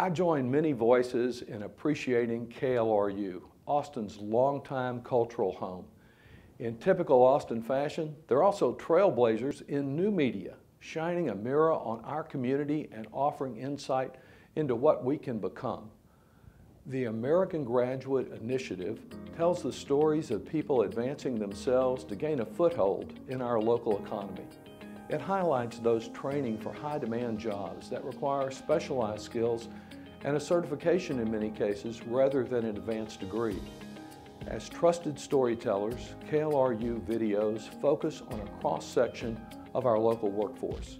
I join many voices in appreciating KLRU, Austin's longtime cultural home. In typical Austin fashion, they're also trailblazers in new media, shining a mirror on our community and offering insight into what we can become. The American Graduate Initiative tells the stories of people advancing themselves to gain a foothold in our local economy. It highlights those training for high demand jobs that require specialized skills and a certification in many cases rather than an advanced degree. As trusted storytellers, KLRU videos focus on a cross-section of our local workforce.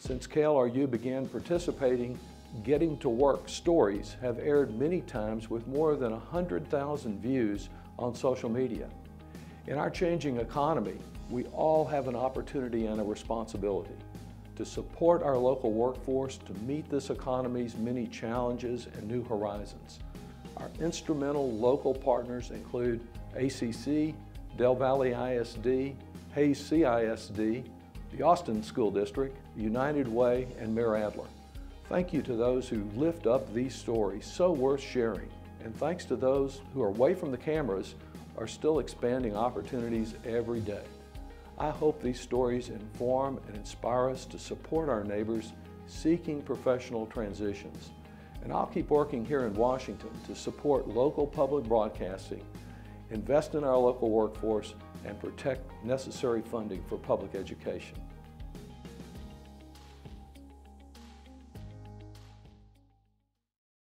Since KLRU began participating, Getting to Work stories have aired many times with more than 100,000 views on social media. In our changing economy, we all have an opportunity and a responsibility to support our local workforce to meet this economy's many challenges and new horizons. Our instrumental local partners include ACC, Del Valle ISD, Hays CISD, the Austin School District, United Way, and Mayor Adler. Thank you to those who lift up these stories, so worth sharing. And thanks to those who are away from the cameras are still expanding opportunities every day. I hope these stories inform and inspire us to support our neighbors seeking professional transitions. And I'll keep working here in Washington to support local public broadcasting, invest in our local workforce, and protect necessary funding for public education.